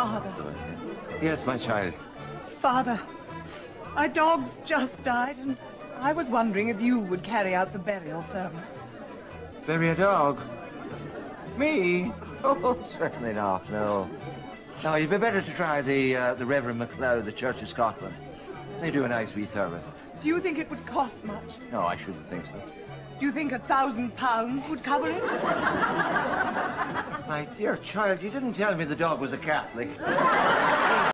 Father. Yes, my child. Father, our dog's just died, and I was wondering if you would carry out the burial service. Bury a dog? Me? Oh, certainly not, no. No, you'd be better to try the uh, the Reverend MacLeod of the Church of Scotland. They do a nice wee service. Do you think it would cost much? No, I shouldn't think so. Do you think a thousand pounds would cover it? My dear child, you didn't tell me the dog was a Catholic.